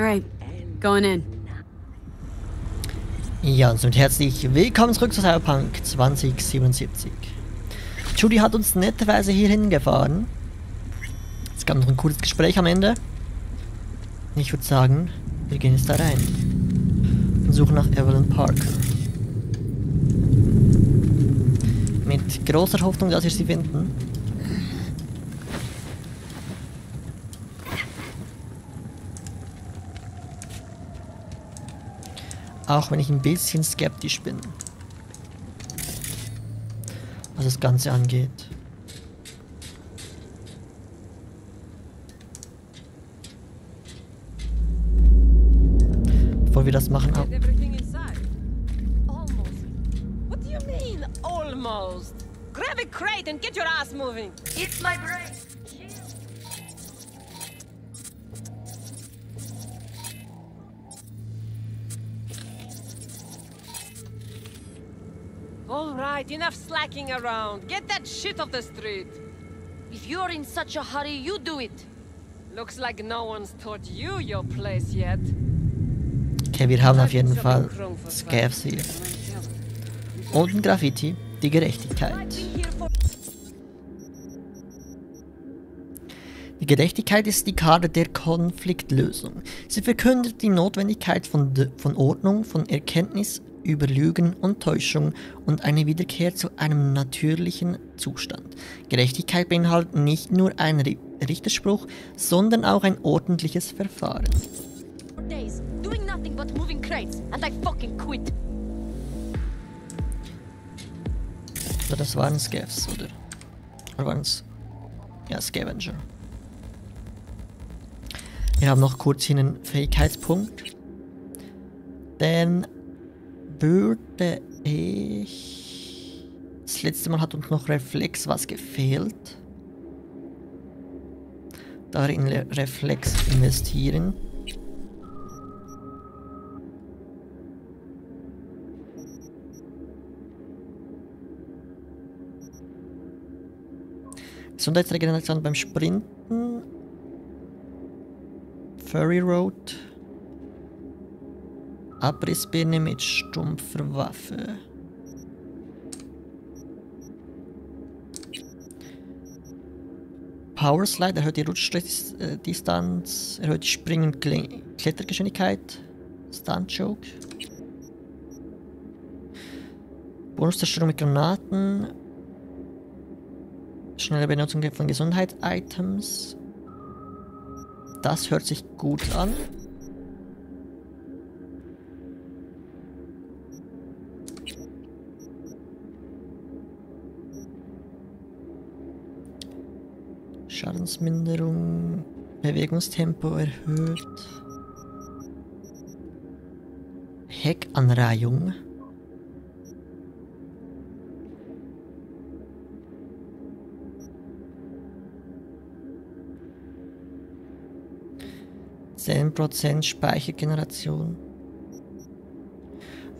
Alright, going in. Ja, und herzlich willkommen zurück zu Cyberpunk 2077. Judy hat uns netterweise hier hingefahren. Es gab noch ein cooles Gespräch am Ende. Ich würde sagen, wir gehen jetzt da rein. Und suchen nach Evelyn Parker. Mit großer Hoffnung, dass wir sie finden. Auch wenn ich ein bisschen skeptisch bin. Was das Ganze angeht. Bevor wir das machen, Is everything inside? Almost. What do you mean, almost? Grab a crate and get your ass moving. It's my brain. Right, enough slacking around. Get that shit off the street. If you're in such a hurry, you do it. Looks like no one's taught you your place yet. okay, wir haben auf jeden Fall Scavs hier. Und ein Graffiti, die Gerechtigkeit. Die Gerechtigkeit ist die Karte der Konfliktlösung. Sie verkündet die Notwendigkeit von, D- von Ordnung, von Erkenntnis über Lügen und Täuschung und eine Wiederkehr zu einem natürlichen Zustand. Gerechtigkeit beinhaltet nicht nur einen Ri- Richterspruch, sondern auch ein ordentliches Verfahren. So, das waren Scavs, oder? Oder waren es? Ja, Scavenger. Wir haben noch kurz hier einen Fähigkeitspunkt. Dann würde ich... Das letzte Mal hat uns noch Reflex was gefehlt. Darin Le- Reflex investieren. Gesundheitsregeneration beim Sprinten. Furry Road. Abrissbirne mit stumpfer Waffe. Power Slide erhöht die Rutschdistanz, erhöht die Spring- und Kle- Klettergeschwindigkeit. Stunt Choke. Bonuszerstörung mit Granaten. Schnelle Benutzung von Gesundheitsitems. Das hört sich gut an. Schadensminderung, Bewegungstempo erhöht. Heckanreihung. Zehn Prozent Speichergeneration.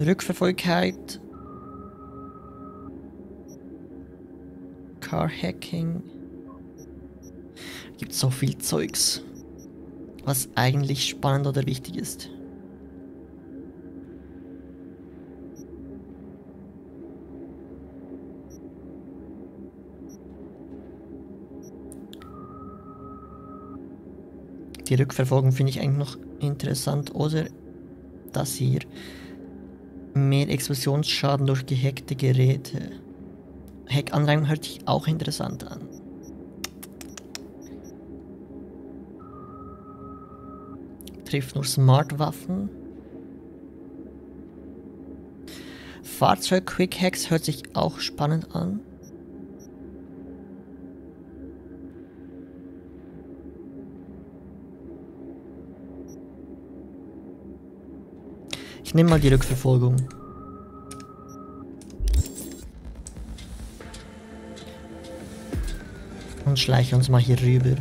Rückverfolgbarkeit. Car Hacking. Gibt so viel Zeugs, was eigentlich spannend oder wichtig ist. Die Rückverfolgung finde ich eigentlich noch interessant. Oder das hier. Mehr Explosionsschaden durch gehackte Geräte. Hackanreihung hört sich auch interessant an. Trifft nur Smart-Waffen. Fahrzeug-Quick-Hacks hört sich auch spannend an. Ich nehme mal die Rückverfolgung. Und schleiche uns mal hier rüber.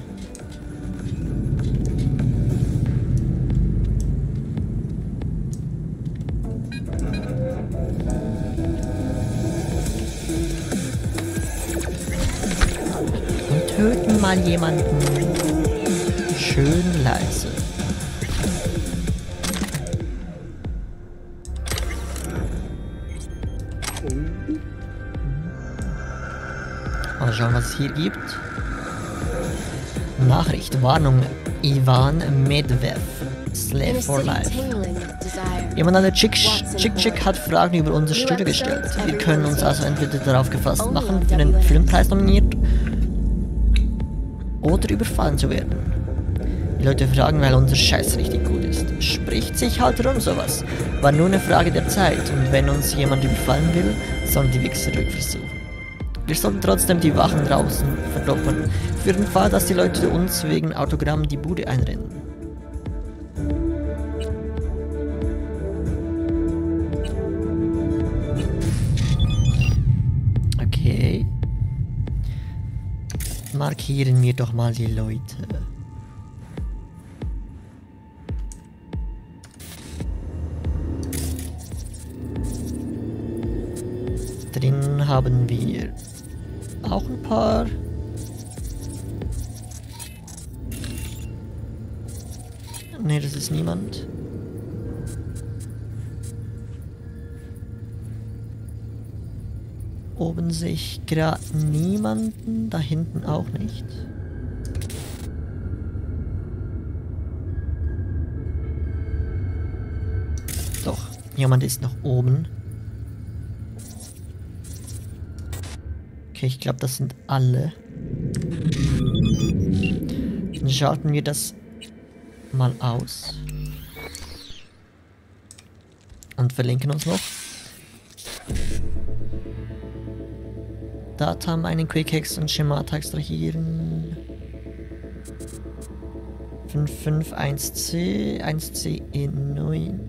mal jemanden. Schön leise. Mal schauen, was es hier gibt. Nachricht, Warnung, Ivan Medvedev. Slave for Life. Jemand an der Chick Chick Chick hat Fragen über unser Studio gestellt. Wir können uns also entweder darauf gefasst machen, für den Filmpreis nominiert oder überfallen zu werden. Die Leute fragen, weil unser Scheiß richtig gut ist. Spricht sich halt rum sowas. War nur eine Frage der Zeit und wenn uns jemand überfallen will, sollen die Wichser rückversuchen. Wir sollten trotzdem die Wachen draußen verdoppeln, für den Fall, dass die Leute uns wegen Autogramm die Bude einrennen. Markieren wir doch mal die Leute. Drin haben wir auch ein paar. Ne, das ist niemand. Oben sehe ich gerade niemanden, da hinten auch nicht. Doch, jemand ist noch oben. Okay, ich glaube, das sind alle. Dann schalten wir das mal aus. Und verlinken uns noch. Data einen Quickhex und Schemata extrahieren. 551C, 1C E9.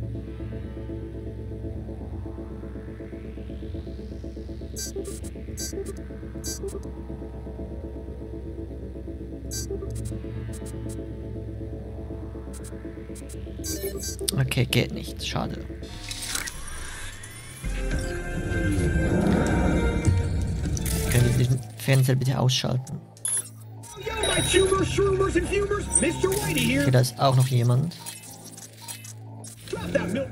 Okay, geht nicht. Schade. Fernseher bitte ausschalten? Yo, my tumors, shroomers, and fumers, Mr. Whitey here. Okay, da ist auch noch jemand. Drop that milk.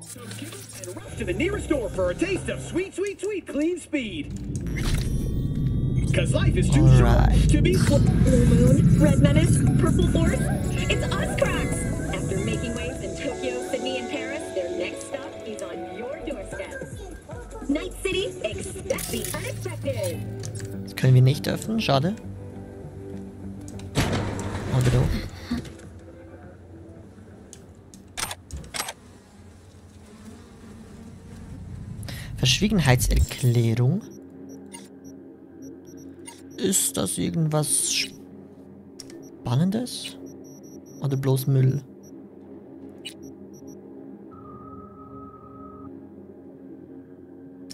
So give it and rush to the nearest store for a taste of sweet, sweet, sweet, clean speed. Cause life is too Alright. short to be. Blue Moon, Red Menace, Purple Force. It's nicht öffnen, schade. Oder doch? Verschwiegenheitserklärung. Ist das irgendwas Spannendes? Oder bloß Müll?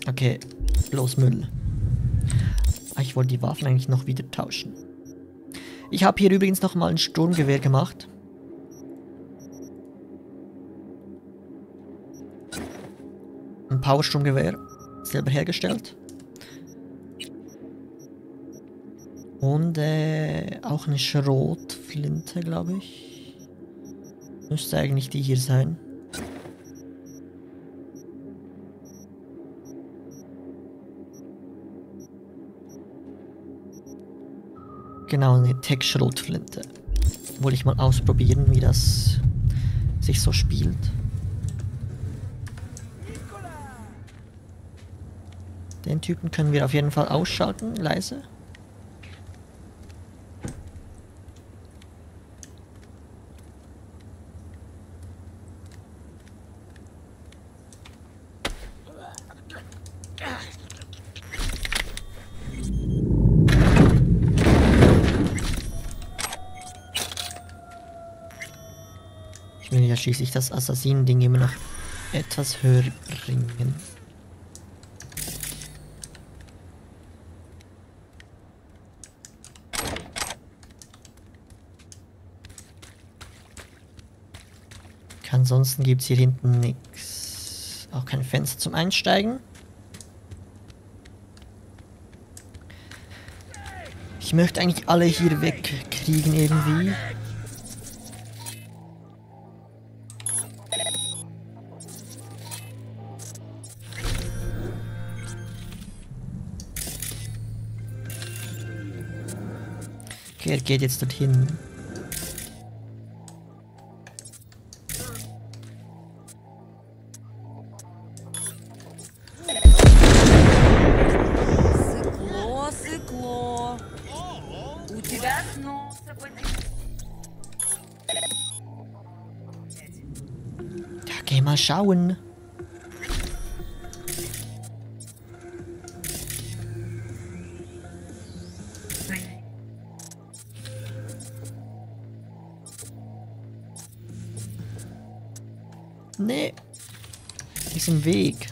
Okay, bloß Müll. Wollte die Waffen eigentlich noch wieder tauschen. Ich habe hier übrigens noch mal ein Sturmgewehr gemacht. Ein Powersturmgewehr. Selber hergestellt. Und äh, auch eine Schrotflinte, glaube ich. Müsste eigentlich die hier sein. Genau, eine Tech-Schrotflinte. Wollte ich mal ausprobieren, wie das sich so spielt. Den Typen können wir auf jeden Fall ausschalten, leise. Schließlich das Assassinen-Ding immer noch etwas höher bringen. Ansonsten gibt es hier hinten nichts. Auch kein Fenster zum Einsteigen. Ich möchte eigentlich alle hier wegkriegen irgendwie. geht, geht jetzt dorthin. Da geh mal schauen. dem Weg.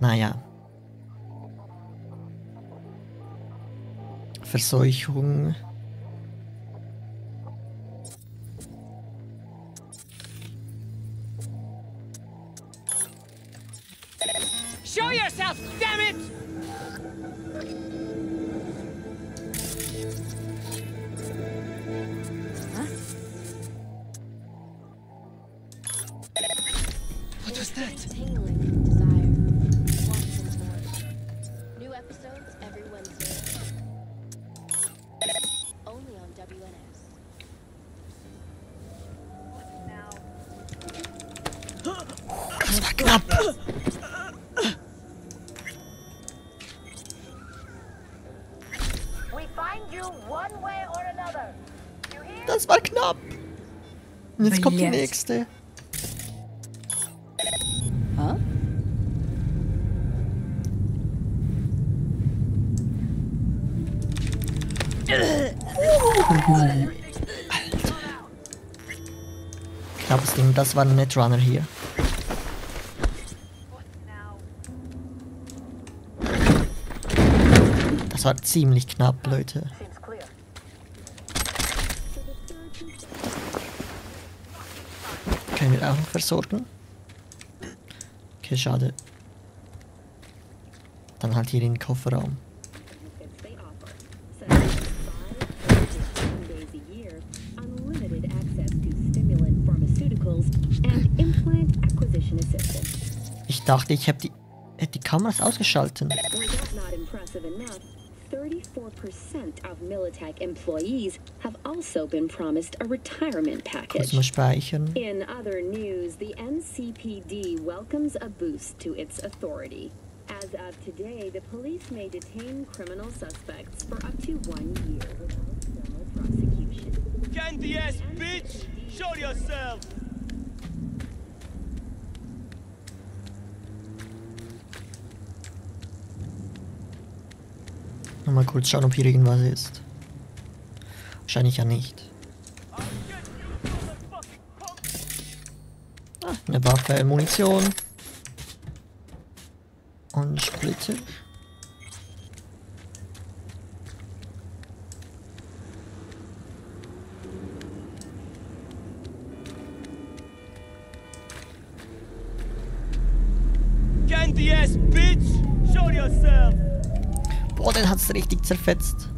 Naja. Verseuchung. Knappes Ding, das war ein Netrunner hier. Das war ziemlich knapp, Leute. Können wir auch noch versorgen? Okay, schade. Dann halt hier in den Kofferraum. benefits they offer, such as five or 15 days a year, unlimited access to stimulant pharmaceuticals, and implant acquisition assistance. Ich dachte, ich habe die, hätte die Kameras ausgeschalten. Were that not impressive enough, 34% of Militech employees have also been promised a retirement Kurz package. mal speichern. In other news, the NCPD welcomes a boost to its authority. As of today, the police may detain criminal suspects for up to one year without formal prosecution. Candy ass bitch! Show yourself! Nochmal kurz schauen, ob hier irgendwas ist. Wahrscheinlich ja nicht. Ah, eine Waffe, Munition. Und Splitter. Richtig zerfetzt.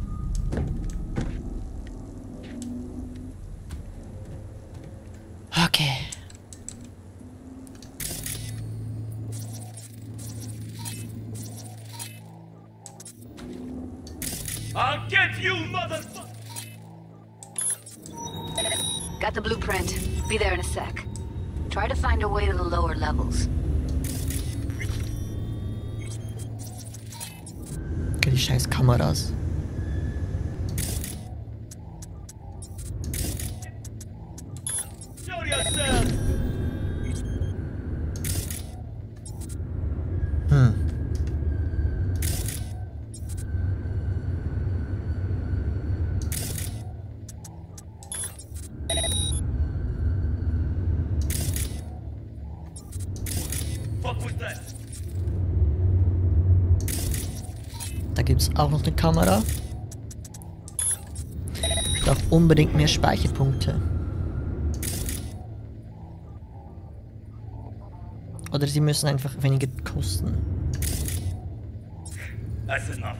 Da gibt's auch noch eine Kamera. Ich brauche unbedingt mehr Speicherpunkte. Oder sie müssen einfach weniger kosten. That's enough.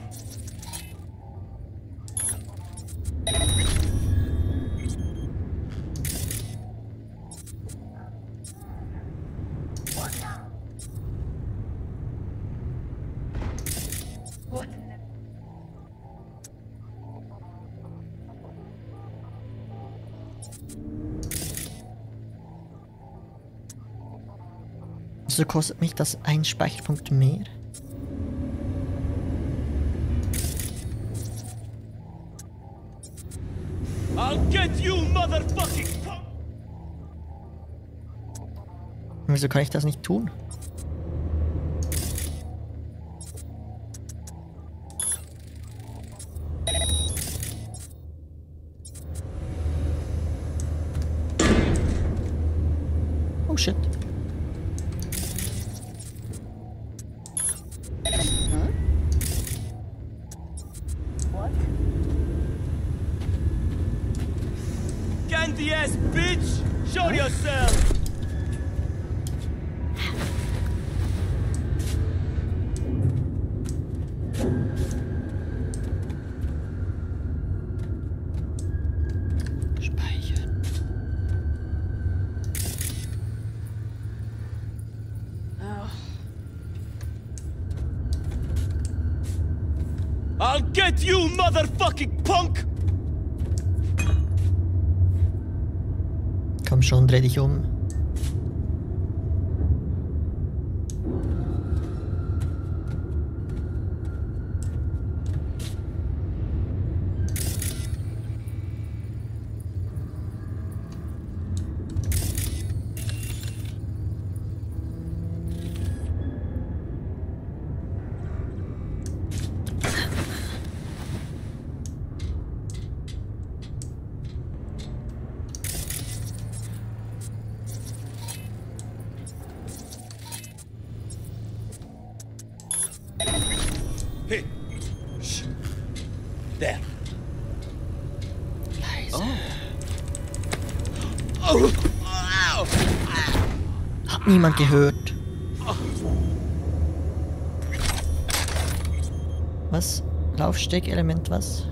So kostet mich das ein Speicherpunkt mehr. I'll get you, motherfucking! Wieso kann ich das nicht tun? Oh shit. Candy ass bitch! Show yourself! Speichern. I'll get you, motherfucking punk! Komm schon, dreh dich um. Niemand gehört. Was? Laufsteckelement, was?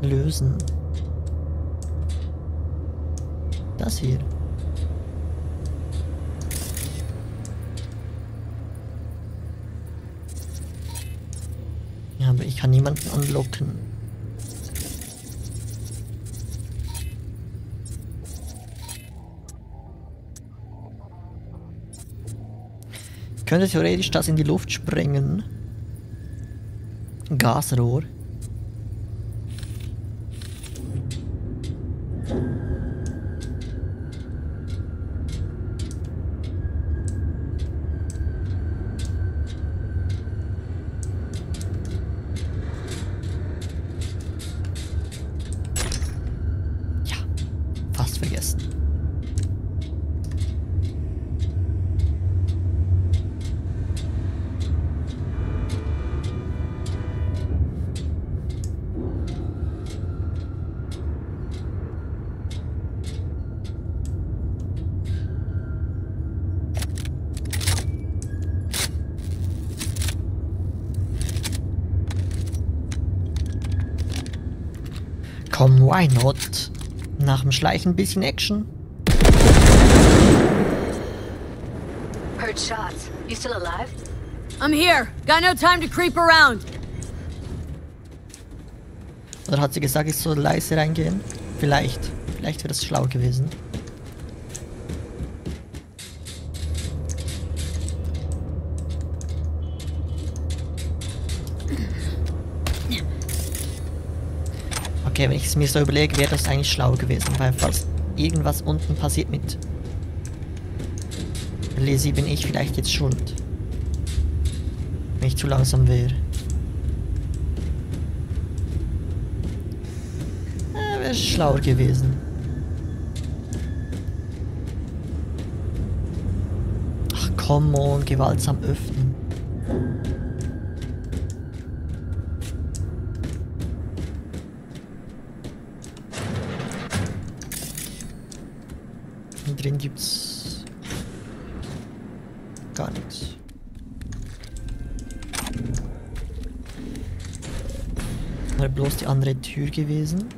Lösen. Das hier. Ja, aber ich kann niemanden anlocken. Ich könnte theoretisch das in die Luft sprengen. Gasrohr. Komm, why not? Nach dem Schleichen ein bisschen Action. Heard shots. You still alive? I'm here. Got no time to creep around. Oder hat sie gesagt, ich soll leise reingehen? Vielleicht. Vielleicht wäre das schlau gewesen. Okay, wenn ich es mir so überlege, wäre das eigentlich schlau gewesen, weil falls irgendwas unten passiert mit Lizzie, bin ich vielleicht jetzt schuld. Wenn ich zu langsam wäre. Äh, wäre schlauer gewesen. Ach, come on, gewaltsam öffnen. Hier drin gibt's gar nichts. Wäre bloß die andere Tür gewesen.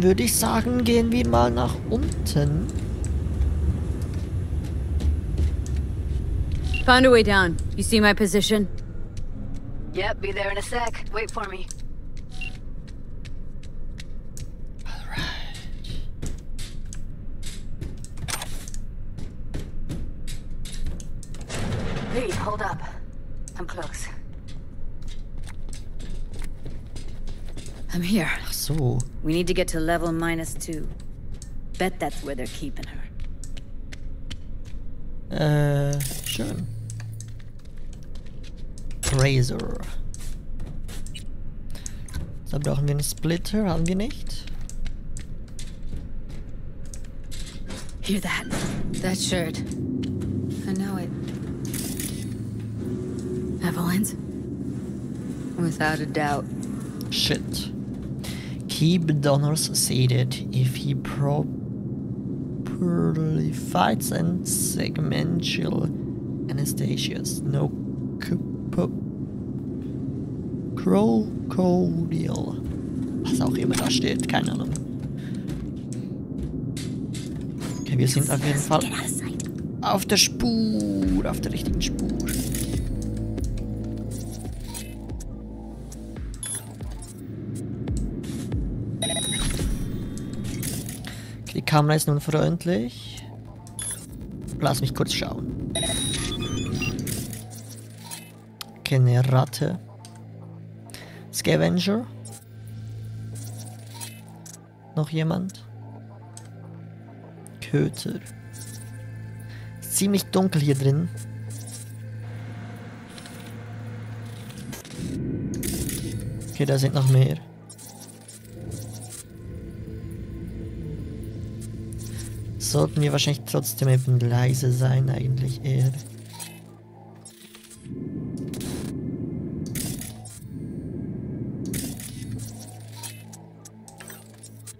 Dann würde ich sagen, gehen wir mal nach unten. Found a way down. You see my position? Yep, be there in a sec. Wait for me. We need to get to level minus two. Bet that's where they're keeping her. Uh, äh, schön. Razor. Da brauchen wir einen Splitter, haben wir nicht. Hear that? That shirt. I know it. Evelyn's? Without a doubt. Shit. Keep donors seated if he properly fights and segmental anastasias. No crocodile. Was auch immer da steht, keine Ahnung. Okay, wir sind auf jeden Fall auf der Spur, auf der richtigen Spur. Kamera ist nun freundlich. Lass mich kurz schauen. Okay, eine Ratte. Scavenger. Noch jemand? Köter. Ziemlich dunkel hier drin. Okay, da sind noch mehr. Sollten wir wahrscheinlich trotzdem eben leise sein, eigentlich eher.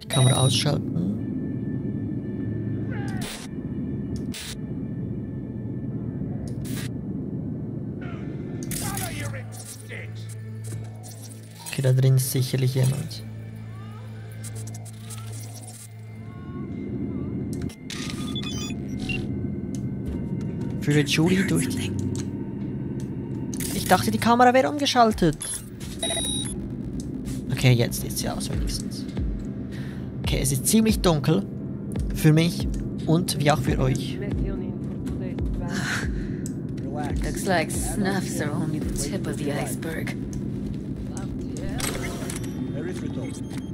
Die Kamera ausschalten. Okay, da drin ist sicherlich jemand. Führe Julie durch die... Ich dachte, die Kamera wäre umgeschaltet. Okay, jetzt ist sie aus wenigstens. Okay, es ist ziemlich dunkel. Für mich und wie auch für euch. Looks like snuffs are only the tip of the iceberg.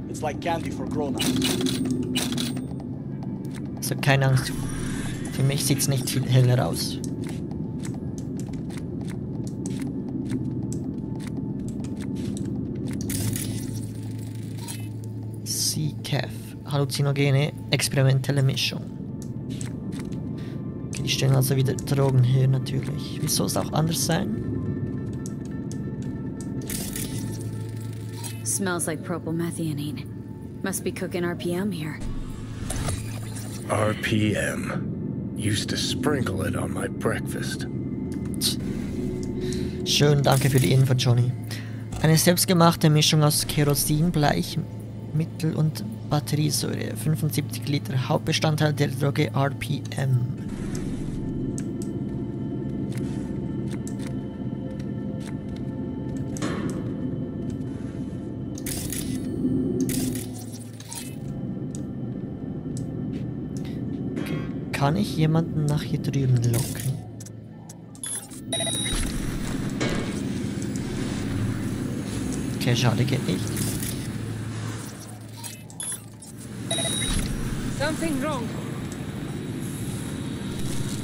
It's like candy for grown-ups. Also keine Angst. Für mich sieht es nicht viel heller aus. CCAF. Halluzinogene experimentelle Mischung. Okay, die stellen also wieder Drogen her natürlich. Wie soll es auch anders sein? Smells like propylmethionine. Must be cooking RPM here. RPM. Used to sprinkle it on my breakfast. Schön, danke für die Info, Johnny. Eine selbstgemachte Mischung aus Kerosin, Bleichmittel und Batteriesäure. 75 Liter. Hauptbestandteil der Droge RPM. Kann ich jemanden nach hier drüben locken? Okay, schade, geht nicht. Something wrong.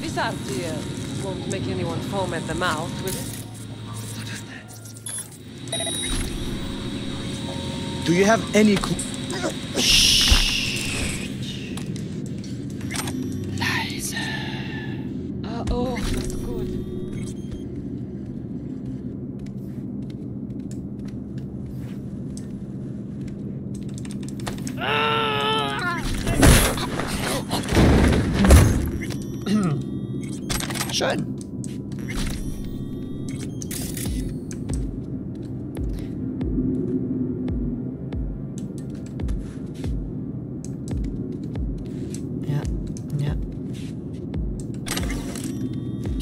This idea won't make anyone foam at the mouth, will it? Do you have any clue? Leise. Uh, oh, not good. Schön.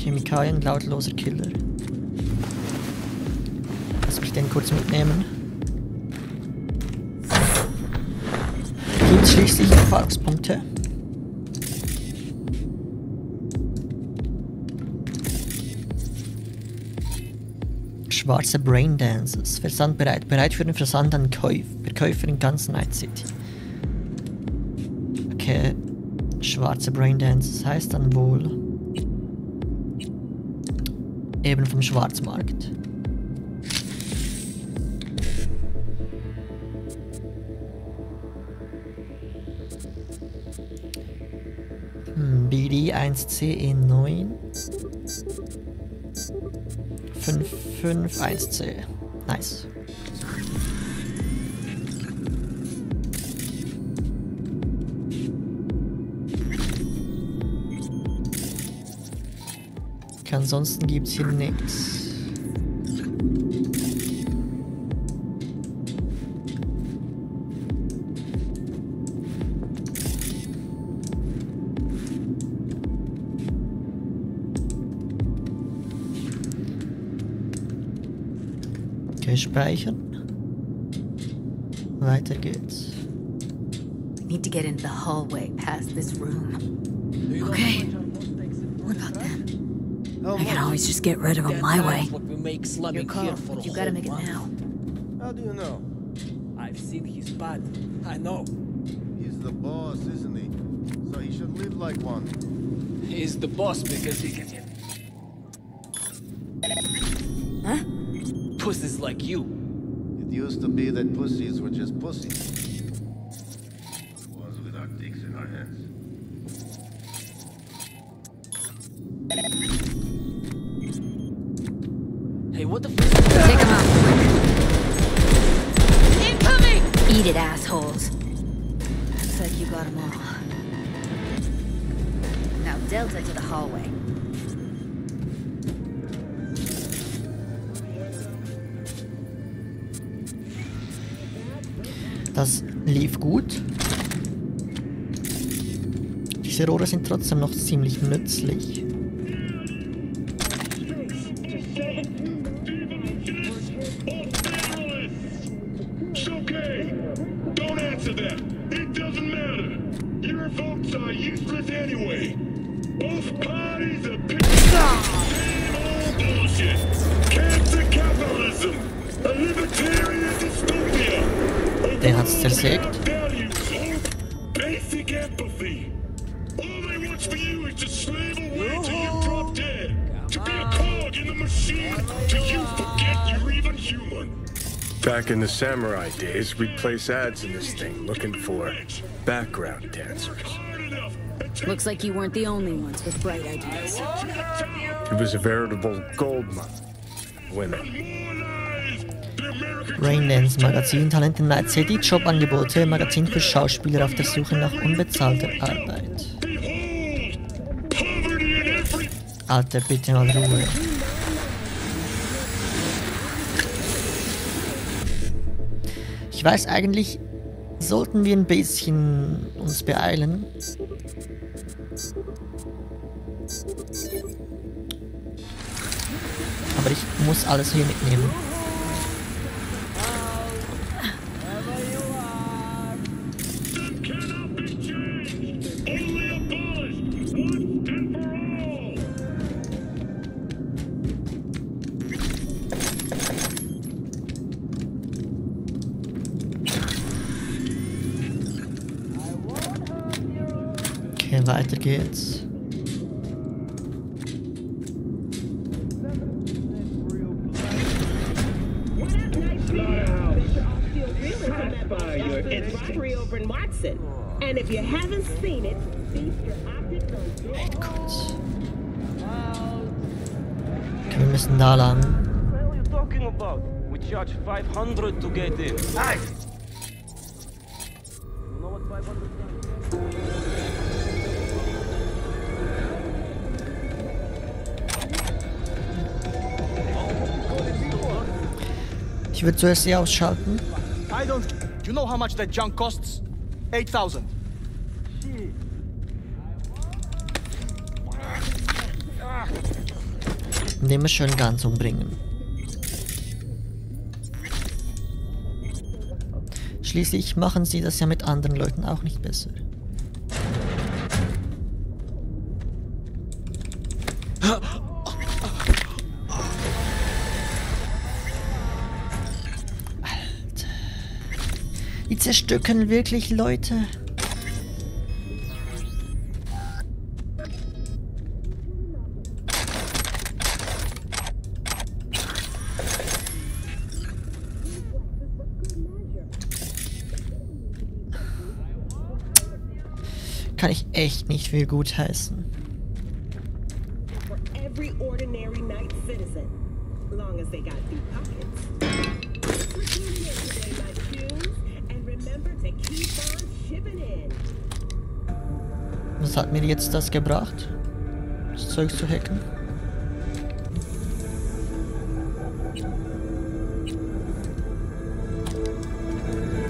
Chemikalien, lautloser Killer. Lass mich den kurz mitnehmen. Gibt schließlich Erfahrungspunkte. Schwarze Braindances. Versandbereit. Bereit für den Versand an Käuf Verkäufer in ganz Night City. Okay. Schwarze Braindances heißt dann wohl eben vom Schwarzmarkt. Hm, BD 1CE9 551C. Nice. Ansonsten gibt's hier nichts. Okay, speichern. Weiter geht's. Need to get into the hallway past this room. Okay. Oh, what about them? I can always just get rid of them my way. What we make slumming Your call, for but you gotta whole make it now. How do you know? I've seen his bad. I know. He's the boss, isn't he? So he should live like one. He's the boss because he can get Huh? pussies like you. It used to be that pussies were just pussies. Like you got them all. Now Delta to the hallway. Das lief gut. Diese Rohre sind trotzdem noch ziemlich nützlich. Samurai days, we'd place ads in this thing looking for background dancers. Looks like you weren't the only ones with bright ideas. It was a veritable gold mine. Women. Raindance Magazin, Talent in Night City, Jobangebote, Magazin für Schauspieler auf der Suche nach unbezahlter Arbeit. Alter, bitte mal Ruhe. Ich weiß eigentlich, sollten wir ein bisschen uns beeilen. Aber ich muss alles hier mitnehmen. Over in Watson. And if you haven't seen it, feast your optics Okay, wir müssen da lang. Talking about? We charge 500 to get in. Hey! You know what 500 Ich würde zuerst sie ausschalten. I don't. Do you know how much that junk costs? 8,000. Indem wir schön ganz umbringen. Schließlich machen sie das ja mit anderen Leuten auch nicht besser. Zerstückeln wirklich Leute. Kann ich echt nicht viel gut heißen. Long as they got deep pockets. Was hat mir jetzt das gebracht? Das Zeug zu hacken?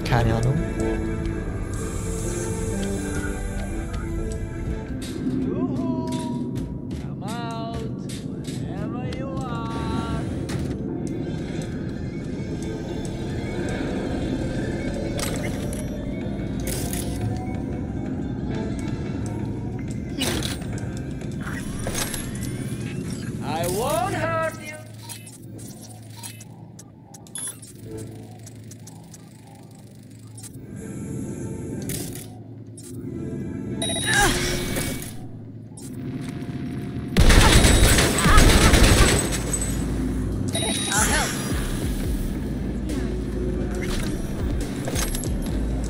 Keine Ahnung.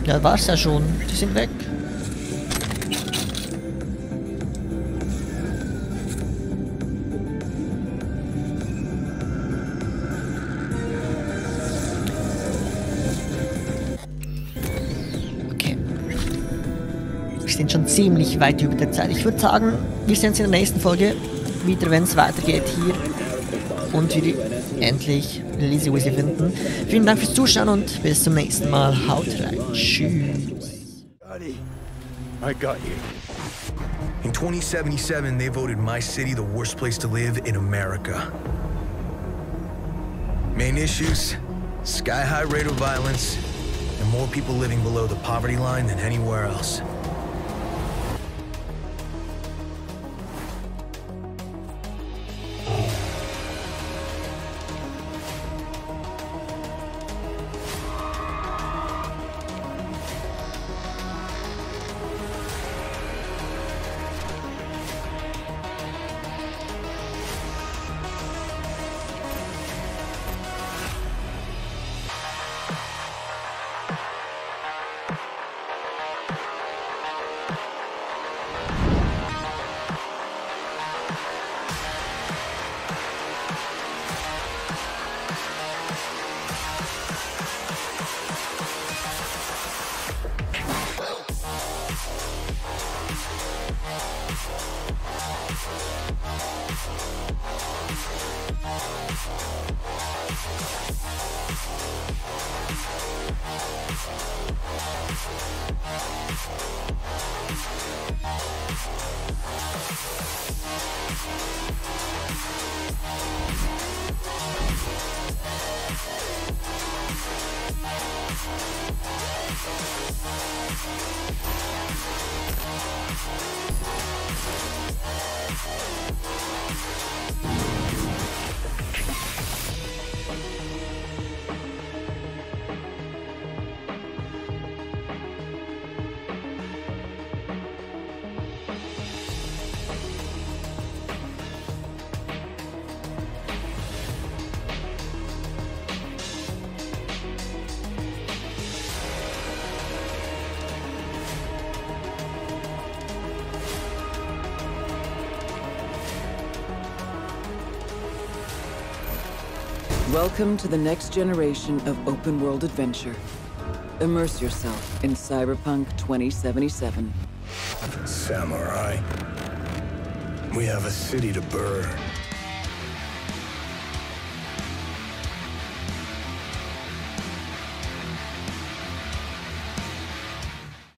Ja, war's ja schon. Die sind weg. Ziemlich weit über der Zeit. Ich würde sagen, wir sehen uns in der nächsten Folge wieder, wenn es weitergeht hier. Und wir endlich Lizzie Wizzy finden. Vielen Dank fürs Zuschauen und bis zum nächsten Mal. Haut rein. Tschüss. I got you. In 2077, they voted my city the worst place to live in America. Main issues sky high rate of violence, and more people living below the poverty line than anywhere else. Welcome to the next generation of open world adventure. Immerse yourself in Cyberpunk 2077. Samurai. We have a city to burn.